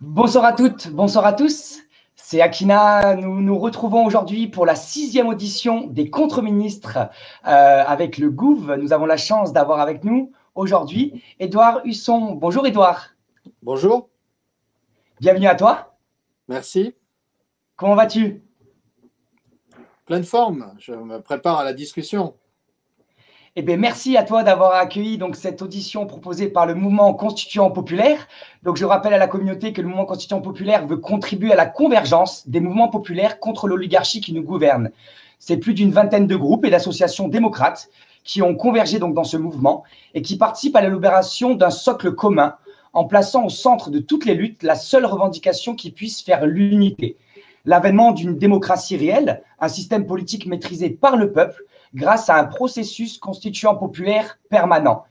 Bonsoir à toutes, bonsoir à tous. C'est Akina. Nous nous retrouvons aujourd'hui pour la sixième audition des contre-ministres euh, avec le Gouv. Nous avons la chance d'avoir avec nous aujourd'hui Édouard Husson. Bonjour Édouard. Bonjour. Bienvenue à toi. Merci. Comment vas-tu? Pleine forme. Je me prépare à la discussion. Eh bien, merci à toi d'avoir accueilli donc, cette audition proposée par le mouvement constituant populaire. Je rappelle à la communauté que le mouvement constituant populaire veut contribuer à la convergence des mouvements populaires contre l'oligarchie qui nous gouverne. C'est plus d'une vingtaine de groupes et d'associations démocrates qui ont convergé donc dans ce mouvement et qui participent à l'élaboration d'un socle commun en plaçant au centre de toutes les luttes la seule revendication qui puisse faire l'unité. L'avènement d'une démocratie réelle, un système politique maîtrisé par le peuple grâce à un processus constituant populaire permanent.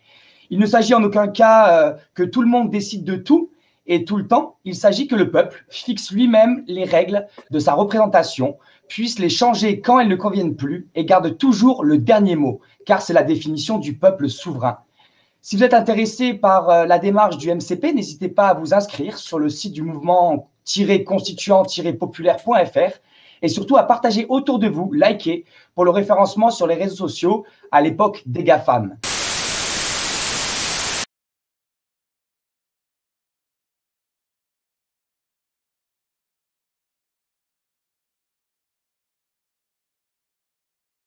Il ne s'agit en aucun cas euh, que tout le monde décide de tout et tout le temps. Il s'agit que le peuple fixe lui-même les règles de sa représentation, puisse les changer quand elles ne conviennent plus et garde toujours le dernier mot, car c'est la définition du peuple souverain. Si vous êtes intéressé par euh, la démarche du MCP, n'hésitez pas à vous inscrire sur le site du mouvement-constituant-populaire.fr et surtout à partager autour de vous, liker pour le référencement sur les réseaux sociaux à l'époque des GAFAM.